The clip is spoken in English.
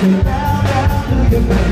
down, down to your bed.